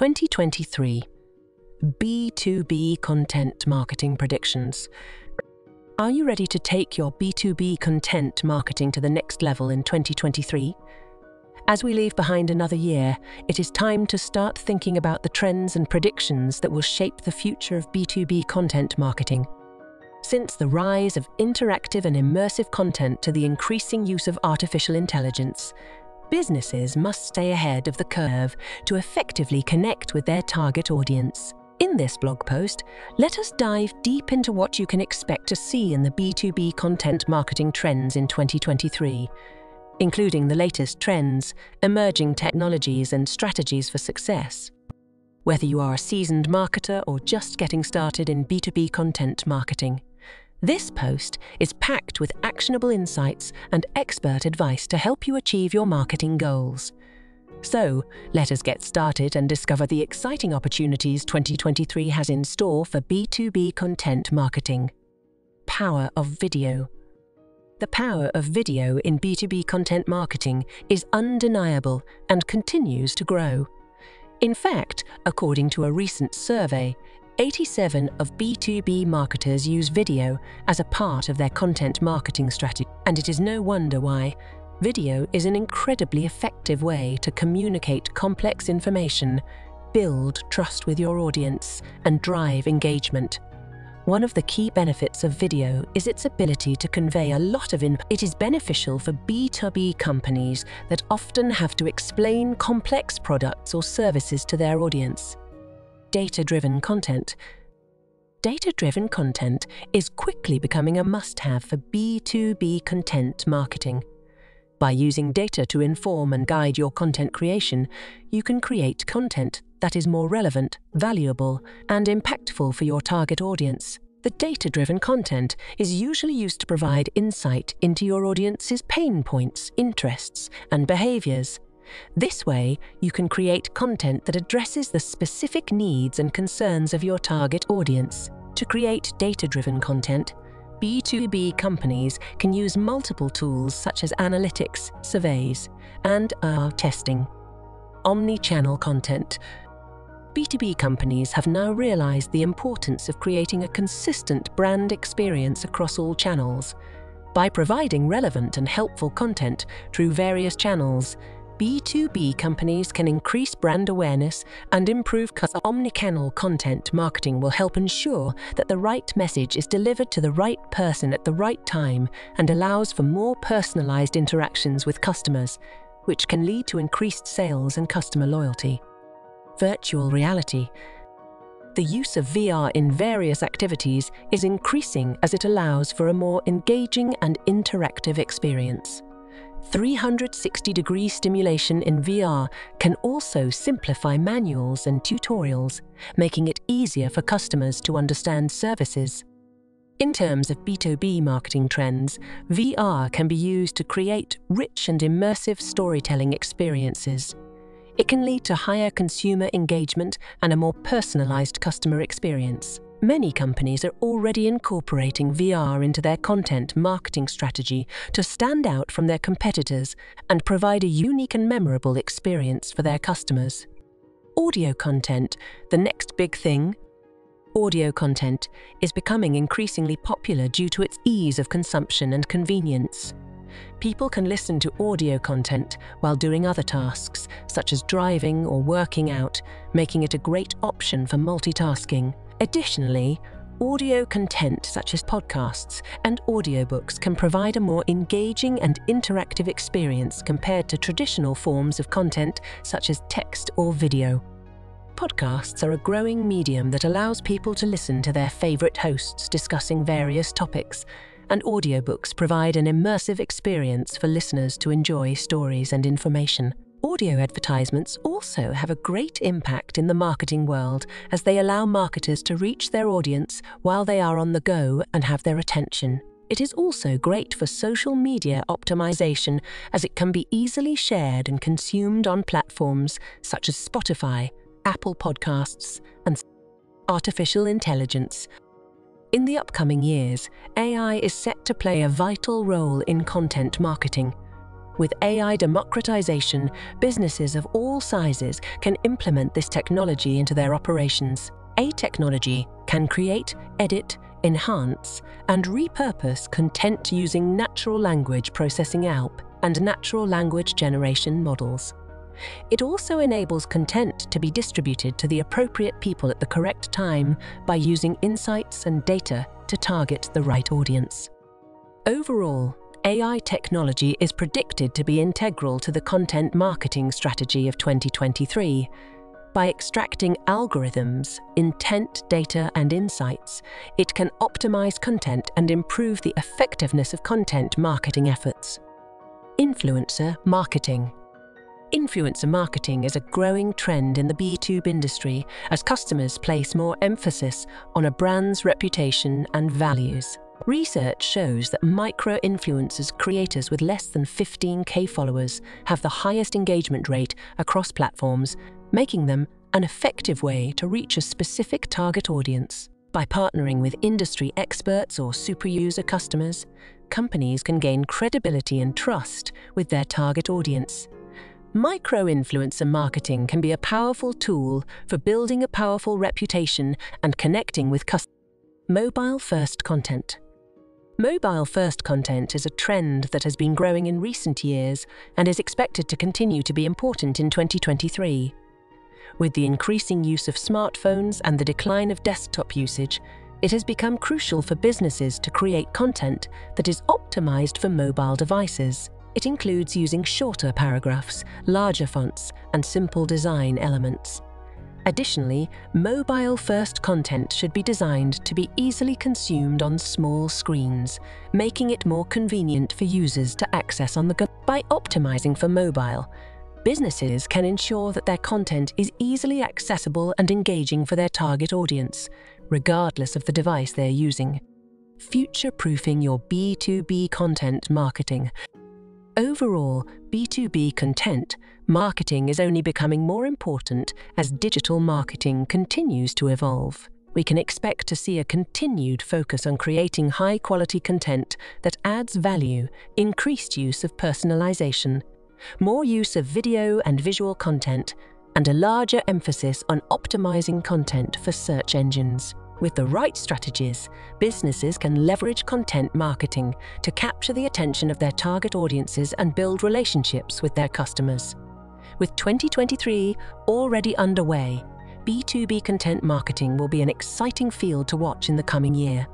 2023 B2B Content Marketing Predictions. Are you ready to take your B2B content marketing to the next level in 2023? As we leave behind another year, it is time to start thinking about the trends and predictions that will shape the future of B2B content marketing. Since the rise of interactive and immersive content to the increasing use of artificial intelligence, businesses must stay ahead of the curve to effectively connect with their target audience. In this blog post, let us dive deep into what you can expect to see in the B2B content marketing trends in 2023, including the latest trends, emerging technologies, and strategies for success. Whether you are a seasoned marketer or just getting started in B2B content marketing, this post is packed with actionable insights and expert advice to help you achieve your marketing goals. So, let us get started and discover the exciting opportunities 2023 has in store for B2B content marketing. Power of Video The power of video in B2B content marketing is undeniable and continues to grow. In fact, according to a recent survey, 87 of B2B marketers use video as a part of their content marketing strategy, and it is no wonder why. Video is an incredibly effective way to communicate complex information, build trust with your audience, and drive engagement. One of the key benefits of video is its ability to convey a lot of info. It is beneficial for B2B companies that often have to explain complex products or services to their audience data driven content. Data driven content is quickly becoming a must have for B2B content marketing. By using data to inform and guide your content creation, you can create content that is more relevant, valuable, and impactful for your target audience. The data driven content is usually used to provide insight into your audience's pain points, interests, and behaviors this way, you can create content that addresses the specific needs and concerns of your target audience. To create data driven content, B2B companies can use multiple tools such as analytics, surveys, and R testing. Omni channel content. B2B companies have now realized the importance of creating a consistent brand experience across all channels. By providing relevant and helpful content through various channels, B2B companies can increase brand awareness and improve customer omnichannel content marketing will help ensure that the right message is delivered to the right person at the right time and allows for more personalized interactions with customers, which can lead to increased sales and customer loyalty. Virtual reality. The use of VR in various activities is increasing as it allows for a more engaging and interactive experience. 360 degree stimulation in VR can also simplify manuals and tutorials, making it easier for customers to understand services. In terms of B2B marketing trends, VR can be used to create rich and immersive storytelling experiences. It can lead to higher consumer engagement and a more personalized customer experience. Many companies are already incorporating VR into their content marketing strategy to stand out from their competitors and provide a unique and memorable experience for their customers. Audio content, the next big thing. Audio content is becoming increasingly popular due to its ease of consumption and convenience. People can listen to audio content while doing other tasks, such as driving or working out, making it a great option for multitasking. Additionally, audio content such as podcasts and audiobooks can provide a more engaging and interactive experience compared to traditional forms of content such as text or video. Podcasts are a growing medium that allows people to listen to their favourite hosts discussing various topics, and audiobooks provide an immersive experience for listeners to enjoy stories and information. Audio advertisements also have a great impact in the marketing world as they allow marketers to reach their audience while they are on the go and have their attention. It is also great for social media optimization as it can be easily shared and consumed on platforms such as Spotify, Apple Podcasts, and artificial intelligence. In the upcoming years, AI is set to play a vital role in content marketing With AI democratization, businesses of all sizes can implement this technology into their operations. A technology can create, edit, enhance, and repurpose content using natural language processing NLP and natural language generation models. It also enables content to be distributed to the appropriate people at the correct time by using insights and data to target the right audience. Overall, AI technology is predicted to be integral to the content marketing strategy of 2023. By extracting algorithms, intent data, and insights, it can optimize content and improve the effectiveness of content marketing efforts. Influencer marketing. Influencer marketing is a growing trend in the B2B industry as customers place more emphasis on a brand's reputation and values. Research shows that micro-influencers creators with less than 15k followers have the highest engagement rate across platforms, making them an effective way to reach a specific target audience. By partnering with industry experts or super user customers, companies can gain credibility and trust with their target audience. Micro-influencer marketing can be a powerful tool for building a powerful reputation and connecting with customers. Mobile-first content. Mobile-first content is a trend that has been growing in recent years and is expected to continue to be important in 2023. With the increasing use of smartphones and the decline of desktop usage, it has become crucial for businesses to create content that is optimized for mobile devices. It includes using shorter paragraphs, larger fonts, and simple design elements. Additionally, mobile-first content should be designed to be easily consumed on small screens, making it more convenient for users to access on the go. By optimizing for mobile, businesses can ensure that their content is easily accessible and engaging for their target audience, regardless of the device they're using. Future-proofing your B2B content marketing. Overall, B2B content marketing is only becoming more important as digital marketing continues to evolve. We can expect to see a continued focus on creating high-quality content that adds value, increased use of personalization, more use of video and visual content, and a larger emphasis on optimizing content for search engines. With the right strategies, businesses can leverage content marketing to capture the attention of their target audiences and build relationships with their customers. With 2023 already underway, B2B content marketing will be an exciting field to watch in the coming year.